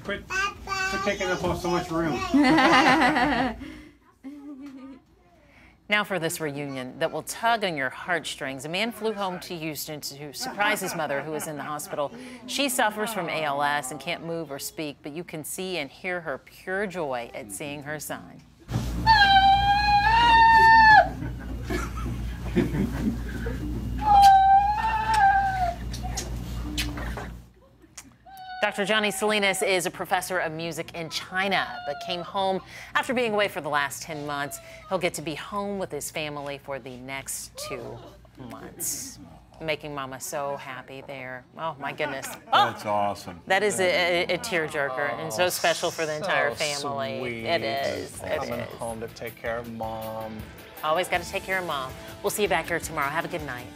Yeah, quit, quit taking up all so much room. Now for this reunion that will tug on your heartstrings. A man flew home to Houston to surprise his mother, who is in the hospital. She suffers from ALS and can't move or speak, but you can see and hear her pure joy at seeing her son. Dr. Johnny Salinas is a professor of music in China, but came home after being away for the last 10 months. He'll get to be home with his family for the next two months. Making mama so happy there. Oh my goodness. Oh, That's awesome. that is a, a, a tearjerker and so special for the entire Oh, So family. sweet. It is. It Coming is. home to take care of mom. Always got to take care of mom. We'll see you back here tomorrow. Have a good night.